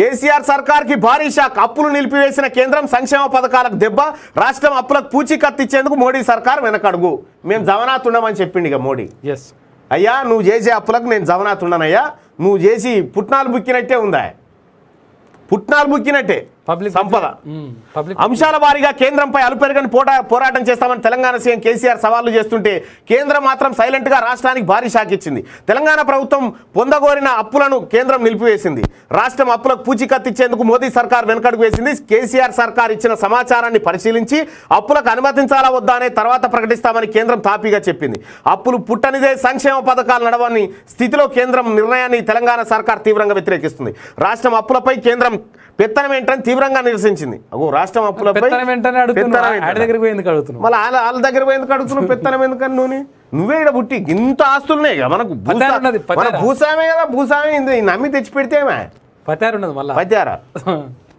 కేసీఆర్ సర్కార్కి భారీ షాక్. అప్పులు నిలిపివేసిన కేంద్రం సంక్షేమ పథకాలకు దెబ్బ రాష్ట్రం అప్పులకు పూచీకత్తు ఇచ్చేందుకు మోడీ సర్కార్ వెనకడుగు. మేము జవనాతుండమని చెప్పిండు ఇక మోడీ. ఎస్ అయ్యా నువ్వు చేసే అప్పులకు నేను జవనాతున్నానయ్యా నువ్వు చేసి పుట్నాలు బుక్కినట్టే ఉందా? పుట్నాలు బుక్కినట్టే. సంపద. అంశాల వారీగా కేంద్రంపై అలుపెరగని పోటా పోరాటం చేస్తామని తెలంగాణ సీఎం కేసీఆర్ సవాళ్ళు చేస్తుంటే కేంద్రం మాత్రం సైలెంట్గా రాష్ట్రానికి భారీ షాక్ ఇచ్చింది. తెలంగాణ ప్రభుత్వం పొందగోరిన అప్పులను కేంద్రం నిలిపివేసింది. రాష్ట్రం అప్పులకు పూచీకత్తిచ్చేందుకు మోదీ సర్కార్ వెనకడుగు వేసింది. కేసీఆర్ సర్కార్ ఇచ్చిన సమాచారాన్ని పరిశీలించి అప్పులకు అనుమతించాలా వద్దా అనే తర్వాత ప్రకటిస్తామని కేంద్రం తాపీగా చెప్పింది. అప్పులు పుట్టనిదే సంక్షేమ పథకాలు నడవని స్థితిలో కేంద్రం నిర్ణయాన్ని తెలంగాణ సర్కార్ తీవ్రంగా వ్యతిరేకిస్తుంది. రాష్ట్రం అప్పులపై కేంద్రం పెత్తనం ఏంటని తీవ్రంగా నిరసించింది. అగో రాష్ట్రం అప్పులపై మళ్ళీ వాళ్ళ దగ్గర ఎందుకు అడుగుతున్నావు? పెత్తనం ఎందుకని నువ్వు నువ్వే ఇక్కడ పుట్టి ఇంత ఆస్తులున్నాయి కదా మనకు. భూసామే కదా భూసామే. నమ్మి తెచ్చి పెడితేమే పతారు ఉన్నది మళ్ళా. పత్యారా?